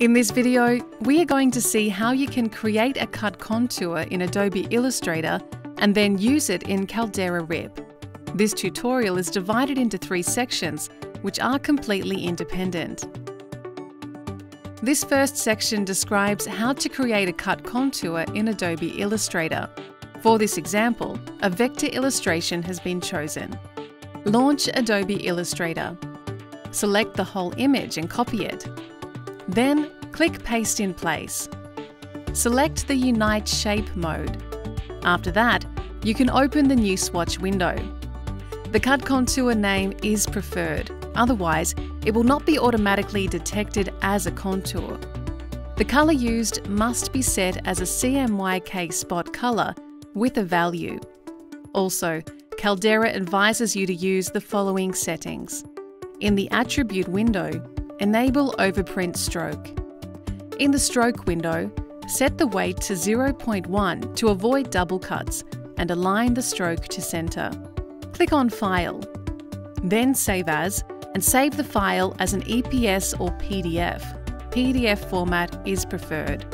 In this video, we are going to see how you can create a cut contour in Adobe Illustrator and then use it in Caldera Rip. This tutorial is divided into three sections, which are completely independent. This first section describes how to create a cut contour in Adobe Illustrator. For this example, a vector illustration has been chosen. Launch Adobe Illustrator. Select the whole image and copy it. Then click Paste in Place. Select the Unite Shape mode. After that, you can open the new swatch window. The cut contour name is preferred, otherwise it will not be automatically detected as a contour. The colour used must be set as a CMYK spot colour with a value. Also, Caldera advises you to use the following settings. In the Attribute window, enable Overprint Stroke. In the Stroke window, set the weight to 0.1 to avoid double cuts and align the stroke to centre. Click on File, then Save As, and save the file as an EPS or PDF. PDF format is preferred.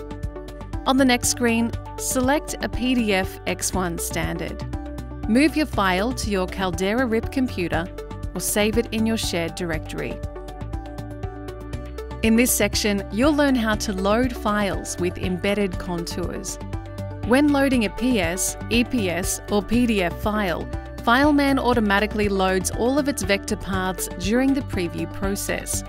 On the next screen, select a PDF X1 standard. Move your file to your Caldera RIP computer or save it in your shared directory. In this section, you'll learn how to load files with embedded contours. When loading a PS, EPS, or PDF file, FileMan automatically loads all of its vector paths during the preview process.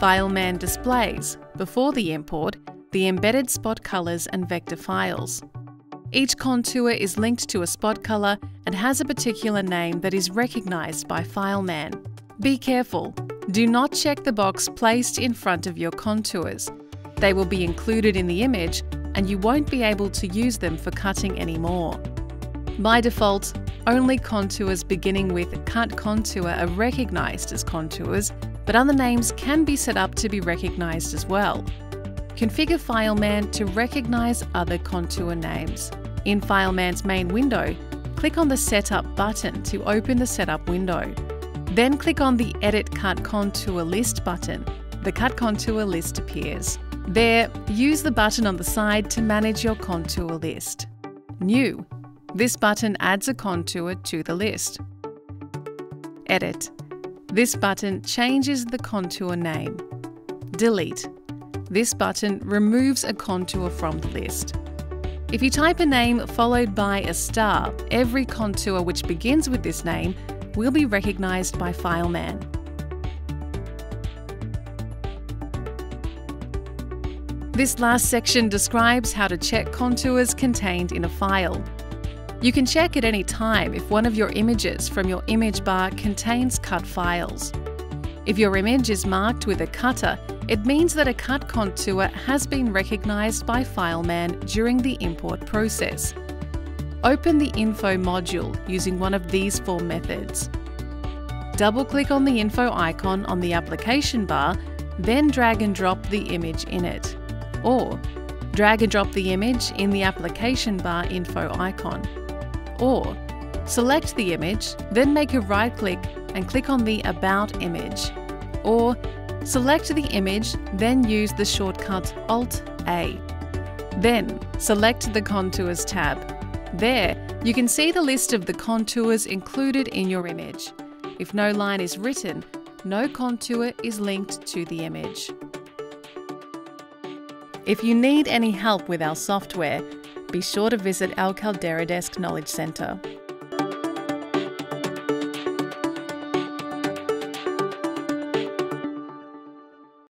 FileMan displays, before the import, the embedded spot colors and vector files. Each contour is linked to a spot color and has a particular name that is recognized by FileMan. Be careful, do not check the box placed in front of your contours. They will be included in the image and you won't be able to use them for cutting anymore. By default, only contours beginning with cut contour are recognized as contours, but other names can be set up to be recognized as well. Configure FileMan to recognize other contour names. In FileMan's main window, click on the Setup button to open the Setup window. Then click on the Edit Cut Contour List button. The Cut Contour list appears. There, use the button on the side to manage your contour list. New. This button adds a contour to the list. Edit. This button changes the contour name. Delete. This button removes a contour from the list. If you type a name followed by a star, every contour which begins with this name will be recognised by FileMan. This last section describes how to check contours contained in a file. You can check at any time if one of your images from your image bar contains cut files. If your image is marked with a cutter, it means that a cut contour has been recognised by FileMan during the import process. Open the Info module using one of these four methods. Double-click on the info icon on the application bar, then drag and drop the image in it. Or drag and drop the image in the application bar info icon. Or select the image, then make a right click and click on the About image. Or Select the image, then use the shortcut Alt-A. Then, select the Contours tab. There, you can see the list of the contours included in your image. If no line is written, no contour is linked to the image. If you need any help with our software, be sure to visit our Caldera Desk Knowledge Centre.